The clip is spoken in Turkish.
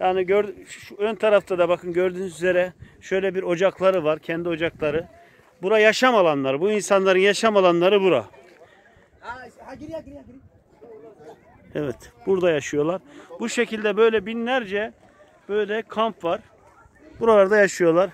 Yani gör, şu ön tarafta da bakın gördüğünüz üzere şöyle bir ocakları var. Kendi ocakları. Bura yaşam alanları. Bu insanların yaşam alanları bura. Evet. Burada yaşıyorlar. Bu şekilde böyle binlerce böyle kamp var. Buralarda yaşıyorlar.